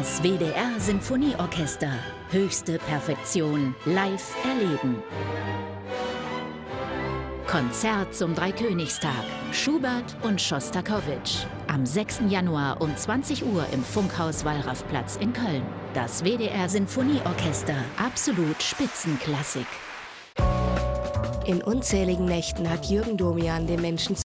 Das WDR Sinfonieorchester. Höchste Perfektion live erleben. Konzert zum Dreikönigstag. Schubert und Schostakowitsch. Am 6. Januar um 20 Uhr im Funkhaus Wallraffplatz in Köln. Das WDR Sinfonieorchester. Absolut Spitzenklassik. In unzähligen Nächten hat Jürgen Domian den Menschen